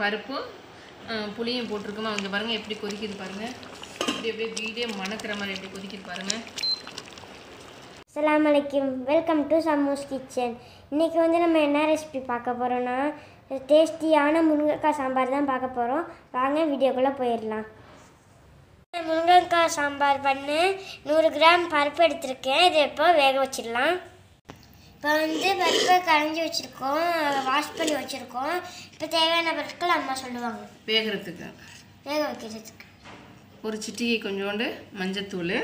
பருப்பும் புளியும் போட்டிருக்கோமா. இங்கே பாருங்கள் எப்படி கொதிக்குது பாருங்கள் இப்படி அப்படியே வீடே மணக்கிற மாதிரி எப்படி கொதிக்குது பாருங்கள் அஸ்ஸலாமு அலைக்கும். வெல்கம் டு சமோஸ் கிச்சன் இன்றைக்கி வந்து நம்ம என்ன ரெசிபி பார்க்க போகிறோன்னா டேஸ்டியான முருங்கைக்காய் சாம்பார் தான் பார்க்க போகிறோம் வாங்க வீடியோக்குள்ளே போயிடலாம். முருங்கைக்காய் சாம்பார் பண்ணு. நூறு கிராம் பருப்பு எடுத்திருக்கேன். இதை இப்போ வேக வச்சிடலாம். இப்போ வந்து பருப்பை கரைஞ்சி வச்சுருக்கோம். வாஷ் பண்ணி வச்சுருக்கோம். இப்போ தேவையான பொருட்கள் அம்மா சொல்லுவாங்க. வேகிறதுக்கு. வேக வைக்கிறதுக்கு. ஒரு சிட்டிகை கொஞ்சோண்டு மஞ்சத்தூள்.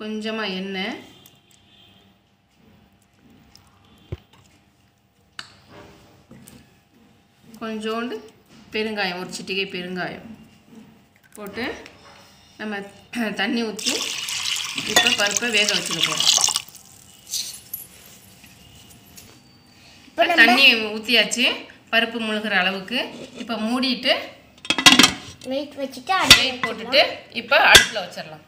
கொஞ்சமாக எண்ணெய். கொஞ்சோண்டு பெருங்காயம் ஒரு சிட்டிகை பெருங்காயம். போட்டு நம்ம தண்ணி ஊற்றி இப்போ பருப்பை வேக வச்சுக்க போகிறோம் தண்ணி ஊற்றியாச்சு பருப்பு முழுகிற அளவுக்கு. இப்போ மூடிட்டு வெயிட் வச்சுட்டு வெயிட் போட்டுட்டு இப்போ அடுப்பில் வச்சிடலாம்.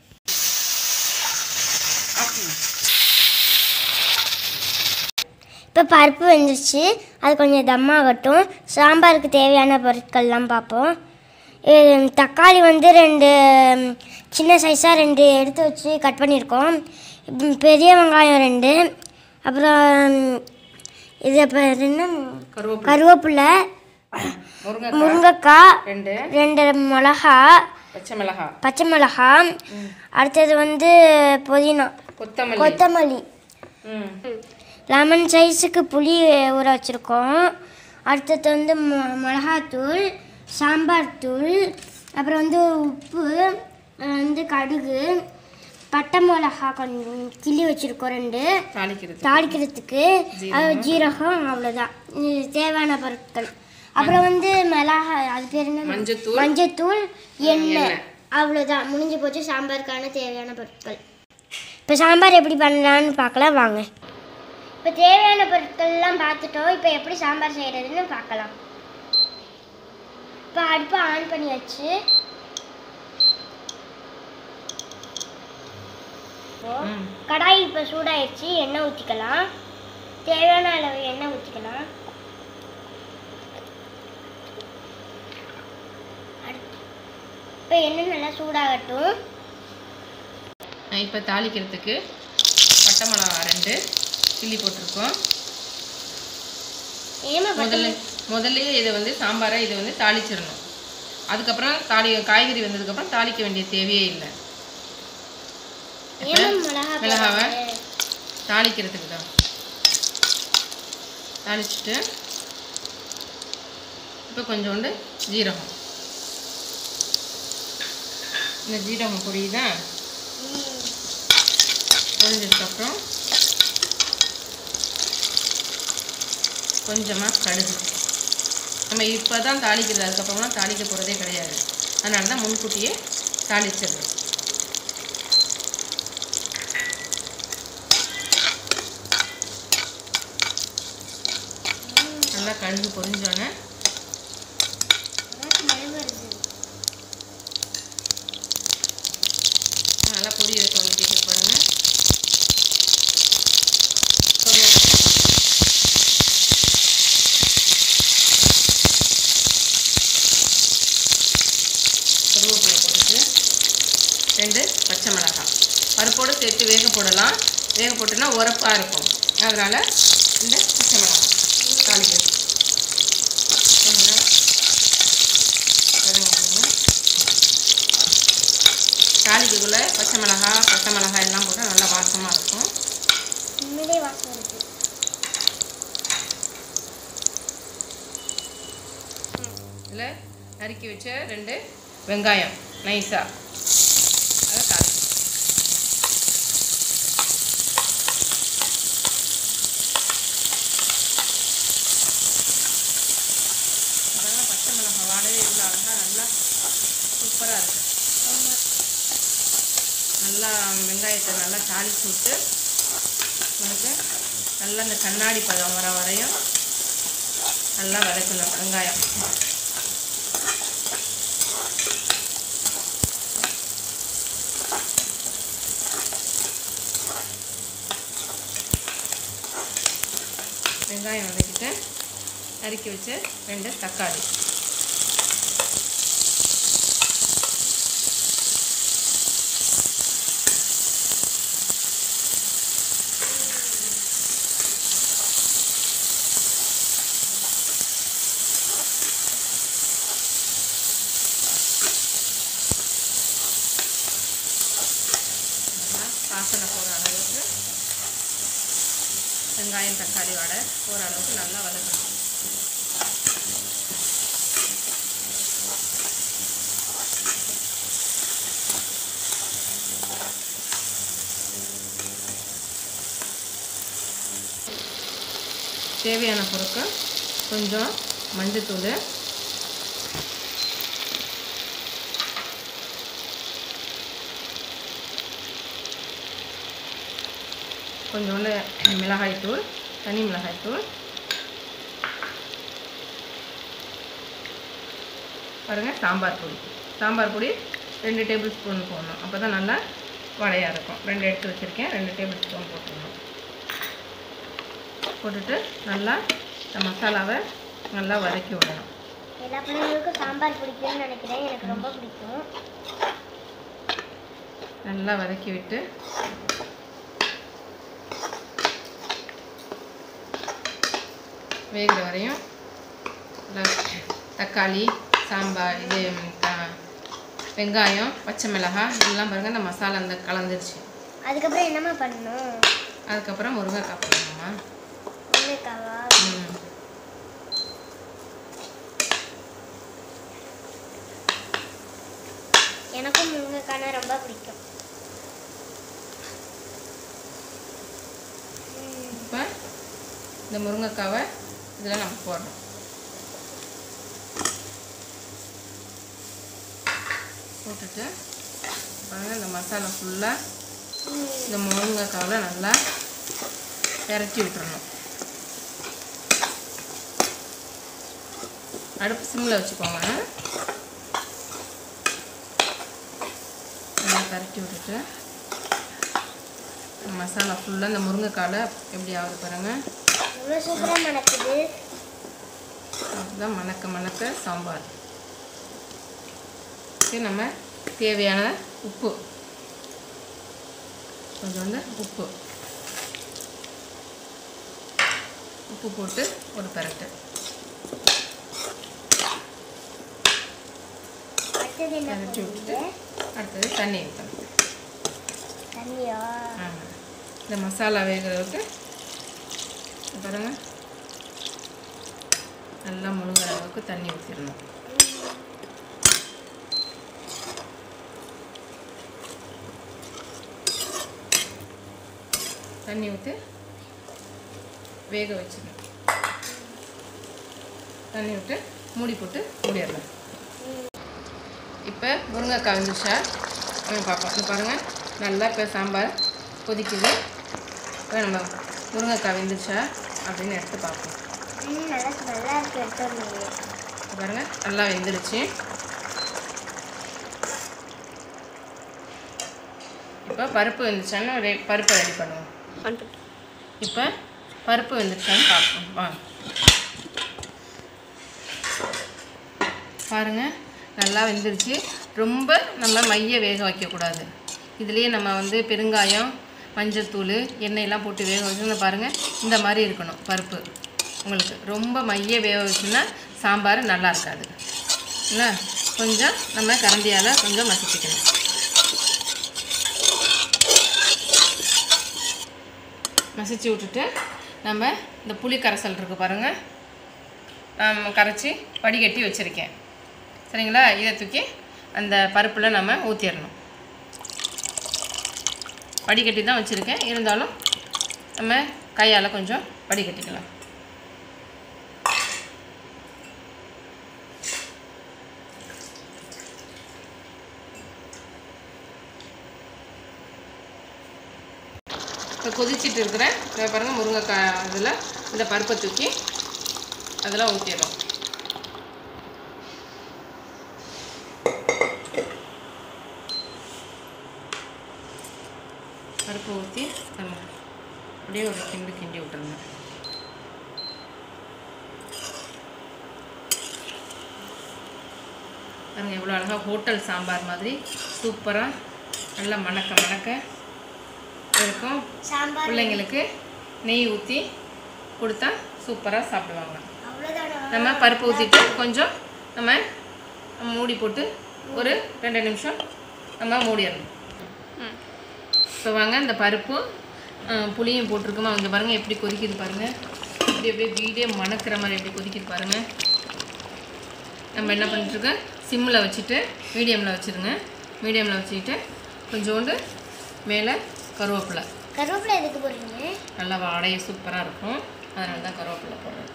இப்போ பருப்பு வெந்துருச்சு. அது கொஞ்சம் தம்மாகட்டும். சாம்பாருக்கு தேவையான பொருட்கள்லாம் பார்ப்போம். தக்காளி வந்து ரெண்டு சின்ன சைஸாக ரெண்டு எடுத்து வச்சு கட் பண்ணியிருக்கோம். பெரிய வெங்காயம் ரெண்டு. அப்புறம் இது அப்போ என்ன? கருவேப்பிலை. முருங்கைக்காய் ரெண்டு. ரெண்டு மிளகா. பச்சை மிளகாய் பச்சை மிளகா. அடுத்தது வந்து புதினா. கொத்தமல்லி. கொத்தமல்லி. லெமன் சைஸுக்கு புளி ஊற வச்சுருக்கோம். அடுத்தது வந்து மொ- மிளகாத்தூள் சாம்பார் தூள் அப்புறம் வந்து உப்பு. வந்து கடுகு பட்டை மிளகா கொஞ்சம் கிள்ளி வச்சுருக்கோம் ரெண்டு. தாளிக்கிறது தாளிக்கிறதுக்கு. ஜீரகம். அவ்வளோதான் தேவையான பொருட்கள். அப்புறம் வந்து மிளகா அது பேர் என்ன? மஞ்சத்தூள். மஞ்சத்தூள் எண்ணெய். அவ்வளோதான் முடிஞ்சு போச்சு சாம்பாருக்கான தேவையான பொருட்கள். இப்போ சாம்பார் எப்படி பண்ணலான்னு பார்க்கலாம் வாங்க. இப்போ தேவையான பொருட்கள்லாம் பார்த்துட்டோம். இப்போ எப்படி சாம்பார் செய்கிறதுன்னு பார்க்கலாம். இப்போ அடுப்பை ஆன் பண்ணியாச்சு. ம். கடாய் இப்போ சூடாயிடுச்சு எண்ணெய் ஊற்றிக்கலாம் தேவையான அளவு எண்ணெய் ஊற்றிக்கலாம் இப்போ எண்ணெய் நல்லா சூடாகட்டும். இப்போ தாளிக்கிறதுக்கு பட்டை மிளகா ரெண்டு கிள்ளி போட்டிருக்கோம். முதல்ல முதல்லயே இதை வந்து சாம்பாரை இதை வந்து தாளிச்சிடணும். அதுக்கப்புறம் தாளி காய்கறி வந்ததுக்கப்புறம் தாளிக்க வேண்டிய தேவையே இல்லை. மிளகாவை? தாளிக்கிறதுக்கு தான் தாளிச்சிட்டு இப்போ கொஞ்சோண்டு ஜீரகம் இந்த ஜீரகம் பொரியுதா. பொரிஞ்சதுக்கப்புறம் கொஞ்சமாக கடுகு நம்ம இப்போ தான் தாளிக்கிறது அதுக்கப்புறம்லாம் தாளிக்க போகிறதே கிடையாது அதனால தான் முன்கூட்டியே தாளிச்சிடுறோம் நல்லா கடுகு பொரிஞ்சோன்னே. நல்லா பொரிய தோணிட்டு பாருங்க. கருவேப்பிலை. கருவேப்பிலை போட்டு ரெண்டு பச்சை மிளகாய். பருப்போடு சேர்த்து வேக போடலாம். வேக போட்டுனா உரப்பாக இருக்கும். அதனால் இந்த பச்சை மிளகாய் தாளிக்கிறது கொஞ்ச நேரம் வதங்கிக்கோங்க. தாளிக்கக்குள்ளே பச்சை மிளகாய் பச்சை மிளகாய் எல்லாம் போட்டு நல்லா வாசமாக இருக்கும். உண்மையிலே வாசம் வருது இதில் நறுக்கி வச்ச ரெண்டு வெங்காயம் நைஸாக அதை தாளி அதெல்லாம் பச்சை மிளகாய் வாடவே இவ்வளோ அழகாக நல்லா சூப்பராக இருக்கும் நல்லா வெங்காயத்தை நல்லா தாளிச்சு விட்டு உங்களுக்கு நல்லா இந்த கண்ணாடி பதம் வர வரையும் நல்லா வதக்கணும் வெங்காயம். வெங்காயம் வதக்கிட்டு நறுக்கி வச்ச ரெண்டு தக்காளி. வெங்காயம் தக்காளி வடை ஓரளவுக்கு நல்லா வதக்கணும். தேவையான பொருட்கள் கொஞ்சம் மஞ்சத்தூள் கொஞ்சோண்டு மிளகாய்த்தூள் தனி மிளகாய்த்தூள். பாருங்கள் சாம்பார் பொடி. சாம்பார் பொடி ரெண்டு டேபிள் ஸ்பூன் போடணும். அப்போ தான் நல்லா வடையாக இருக்கும். ரெண்டு எடுத்து வச்சுருக்கேன். ரெண்டு டேபிள் ஸ்பூன் போட்டுடணும் போட்டுட்டு நல்லா இந்த மசாலாவை நல்லா வதக்கி விடணும். எல்லா பிள்ளைங்களுக்கும் சாம்பார் பிடிக்கும்னு நினைக்கிறேன். எனக்கு ரொம்ப பிடிக்கும். நல்லா வதக்கி விட்டு வேகிற வரையும். தக்காளி சாம்பார் இது வெங்காயம் பச்சை மிளகாய் இதெல்லாம் பாருங்கள் இந்த மசாலா அந்த கலந்துருச்சு. அதுக்கப்புறம் என்னம்மா பண்ணணும்? அதுக்கப்புறம் முருங்கைக்காய் போடணுமா முருங்கைக்காவா? ம் எனக்கும் முருங்கைக்கானா ரொம்ப பிடிக்கும். இப்போ இந்த முருங்கைக்காவை இதில் நம்ம போடுறோம் போட்டுட்டு பாருங்கள் இந்த மசாலா ஃபுல்லாக இந்த முருங்கைக்காவில் நல்லா இறக்கி விட்டுறணும். அடுப்பு சிம்மில் வச்சுக்கோங்க. நல்லா பெரட்டி விட்டுட்டு மசாலா ஃபுல்லாக இந்த முருங்கைக்காவில் எப்படி ஆகுது பாருங்கள் இவ்வளோ சூப்பராக மணக்குது? அதுதான் மணக்க மணக்க சாம்பார். நம்ம தேவையான உப்பு. கொஞ்சோண்டு உப்பு. உப்பு போட்டு ஒரு பெரட்டு. பெரட்டி விட்டுட்டு அடுத்தது தண்ணி ஊற்றணும் இந்த மசாலா வேகிறதுக்கு பாருங்க. நல்லா முழுகிற அளவுக்கு தண்ணி ஊற்றிடணும் தண்ணி ஊற்றி வேக வச்சிடணும். தண்ணி விட்டு மூடி போட்டு மூடிடலாம் இப்போ முருங்கைக்காய் வந்துச்சா? பார்ப்போம் பாருங்கள் நல்லா இப்போ சாம்பார் கொதிக்குது. இப்போ நம்ம முருங்கைக்காய் வெந்துச்சா? அப்படின்னு எடுத்து பார்ப்போம். ம் நல்லா நல்லா இருக்கு பாருங்கள் நல்லா வெந்துடுச்சு. இப்போ பருப்பு வெந்துச்சான்னு ரெ பருப்பை ரெடி பண்ணுவோம். இப்போ பருப்பு வெந்துருச்சான்னு பார்ப்போம். வாங்க பாருங்கள் நல்லா வெந்துருச்சு. ரொம்ப நம்ம மைய வேக வைக்கக்கூடாது. இதுலேயே நம்ம வந்து பெருங்காயம் மஞ்சத்தூள் எண்ணெயெல்லாம் போட்டு வேக வச்சுன்னு பாருங்கள் இந்த மாதிரி இருக்கணும் பருப்பு. உங்களுக்கு ரொம்ப மைய வேக வச்சுன்னா சாம்பார் நல்லா இருக்காது. என்ன? கொஞ்சம் நம்ம கரண்டியால் கொஞ்சம் மசிச்சுக்கணும். மசிச்சு விட்டுட்டு நம்ம இந்த புளி கரைசல் இருக்குது பாருங்கள் நான் கரைச்சி வடிகட்டி வச்சுருக்கேன். சரிங்களா? இதை தூக்கி அந்த பருப்பில் நம்ம ஊற்றிடணும் வடிகட்டி தான் வச்சுருக்கேன். இருந்தாலும் நம்ம கையால் கொஞ்சம் வடிகட்டிக்கலாம். இப்போ கொதிச்சிட்டு இருக்கிற இதை பாருங்கள் முருங்கைக்காய் இதில் இந்த பருப்பை தூக்கி அதெல்லாம் ஊற்றிடும் பருப்பு ஊற்றி நம்ம அப்படியே ஒரு கிண்டு கிண்டி விட்டுருங்க. பாருங்கள் எவ்வளோ அழகாக ஹோட்டல் சாம்பார் மாதிரி சூப்பராக நல்லா மணக்க மணக்க இருக்கும். பிள்ளைங்களுக்கு நெய் ஊற்றி கொடுத்தா சூப்பராக சாப்பிடுவாங்க. நம்ம பருப்பு ஊற்றிட்டு கொஞ்சம் நம்ம மூடி போட்டு ஒரு ரெண்டு நிமிஷம் நம்ம மூடிடணும். இப்போ வாங்க இந்த பருப்பு அஹ், புளியும் போட்டிருக்கோமா. இங்கே பாருங்கள் எப்படி கொதிக்குது பாருங்கள் இப்படி அப்படியே வீடே மணக்கிற மாதிரி எப்படி கொதிக்குது பாருங்கள் நம்ம என்ன பண்ணிட்டுருக்கோம் சிம்மில் வச்சுட்டு மீடியமில் வச்சுருங்க. மீடியமில் வச்சுக்கிட்டு கொஞ்சோண்டு மேலே கருவேப்பிலை. கருவேப்பிலை எதுக்கு போடுறீங்க? நல்லா வாடையை சூப்பராக இருக்கும். அதனால தான் கருவேப்பிலை போடுறோம்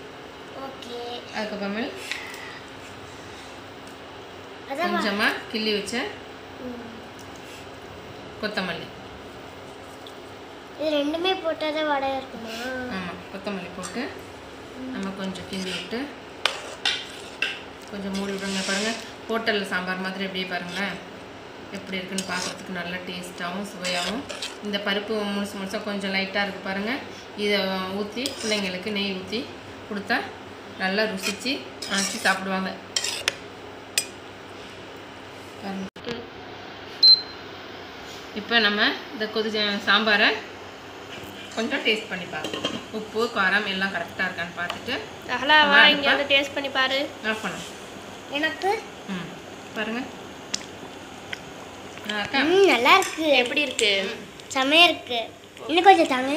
ஓகே. அதுக்கப்புறமேல் கொஞ்சமாக கிள்ளி வச்ச. கொத்தமல்லி. இது ரெண்டுமே போட்டால் தான் வடை இருக்குமா? ஆமாம் கொத்தமல்லி போட்டு நம்ம கொஞ்சம் கிண்டி விட்டு கொஞ்சம் மூடி விடுங்க பாருங்கள் ஹோட்டலில் சாம்பார் மாதிரி அப்படியே பாருங்களேன். எப்படி இருக்குன்னு பார்க்குறதுக்கு நல்லா டேஸ்ட்டாகவும் சுவையாகவும் இந்த பருப்பு முழுசு முழுசாக கொஞ்சம் லைட்டாக இருக்குது பாருங்கள் இதை ஊற்றி பிள்ளைங்களுக்கு நெய் ஊற்றி கொடுத்தா நல்லா ருசித்து ஆச்சு சாப்பிடுவாங்க. இப்போ நம்ம இந்த கொதி சாம்பாரை கொஞ்சம் டேஸ்ட் பண்ணி பார்க்கலாம் உப்பு காரம் எல்லாம் கரெக்டாக இருக்கான்னு பார்த்துட்டு அகலா வா நல்லா இங்க இருக்கா? வந்து டேஸ்ட் பண்ணி பாரு. ஆஃப் பண்ணலாம் எனக்கு ம் பாருங்க. நல்லா இருக்கா? ம் நல்லா இருக்கு. எப்படி இருக்கு? செமையா இருக்கு. இன்னும் கொஞ்சம் தாங்க.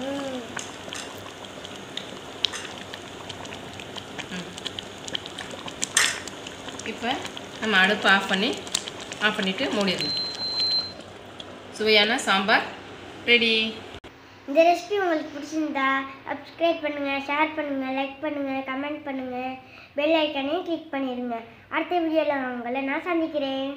ம். இப்போ நம்ம அடுப்பு ஆஃப் பண்ணி ஆஃப் பண்ணிவிட்டு மூடிடணும். சுவையான சாம்பார். ரெடி இந்த ரெசிபி உங்களுக்கு பிடிச்சிருந்தா சப்ஸ்கிரைப் பண்ணுங்கள் ஷேர் பண்ணுங்கள் லைக் பண்ணுங்கள் கமெண்ட் பண்ணுங்கள் பெல் ஐக்கனையும் கிளிக் பண்ணிடுங்க அடுத்த வீடியோவில் உங்களை நான் சந்திக்கிறேன்.